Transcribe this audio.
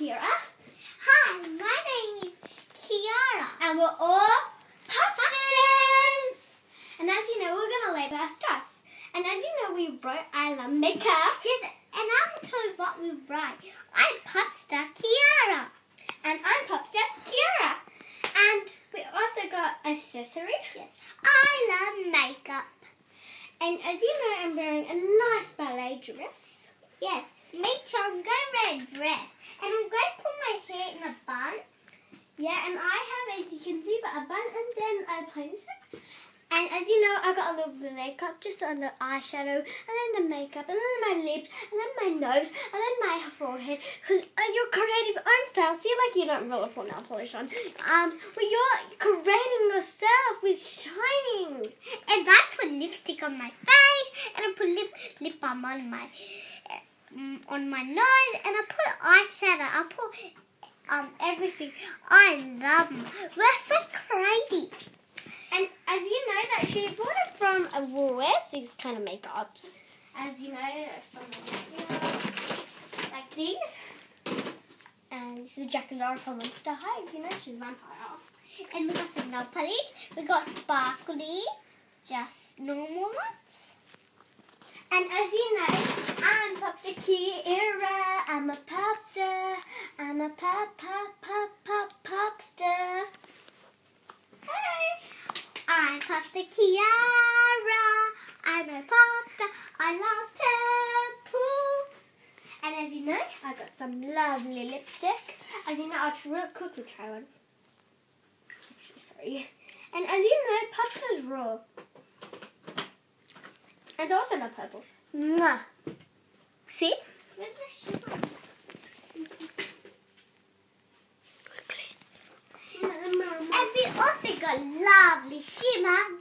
Kira. Hi, my name is Kiara. And we're all Popsters! And as you know, we're going to label our stuff. And as you know, we wrote I love makeup. Yes, and I'm to tell you what we write. I'm Popstar Kiara. And I'm Popstar Kira. And we also got accessories. Yes, I love makeup. And as you know, I'm wearing a nice ballet dress. Yes, make go red dress. And I'm going to put my hair in a bun. Yeah, and I have, as you can see, but a bun and then a ponytail. And as you know, I got a little bit of makeup just on the eyeshadow, and then the makeup, and then my lips, and then my nose, and then my forehead. Because uh, your own style. See, like you don't really put nail polish on arms, but you're creating yourself with shining. And I put lipstick on my face, and I put lip lip balm on my on my nose, and I put eyeshadow. I put um everything. I love them. We're so crazy. And as you know, that she bought it from a Woolworths, these kind of makeups. As you know, there's some here, like these. And this is Draculaura from Monster High. As you know, she's a vampire. And we got some nail polish. We got sparkly, just normal ones. And as you know. I'm a popstar. I'm a pop, pop, pop, pop, popstar. Hey! I'm Popstar Kiara. I'm a popstar. I love purple. And as you know, I've got some lovely lipstick. As you know, I'll real quickly try one. Sorry. And as you know, Popstar's rule. And also not purple. Mwah. See? The? And we also got lovely shimmer,